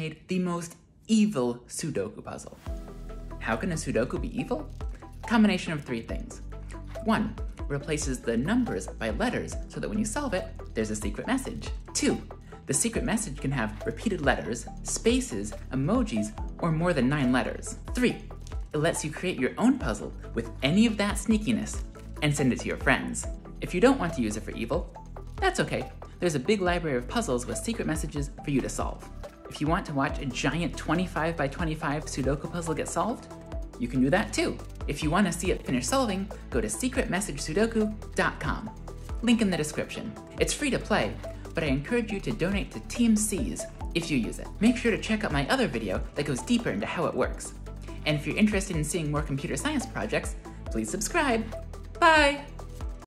made the most evil Sudoku puzzle. How can a Sudoku be evil? Combination of three things. One, replaces the numbers by letters so that when you solve it, there's a secret message. Two, the secret message can have repeated letters, spaces, emojis, or more than nine letters. Three, it lets you create your own puzzle with any of that sneakiness and send it to your friends. If you don't want to use it for evil, that's okay. There's a big library of puzzles with secret messages for you to solve. If you want to watch a giant 25 by 25 Sudoku puzzle get solved, you can do that too. If you want to see it finish solving, go to secretmessagesudoku.com. Link in the description. It's free to play, but I encourage you to donate to Team Seas if you use it. Make sure to check out my other video that goes deeper into how it works. And if you're interested in seeing more computer science projects, please subscribe. Bye!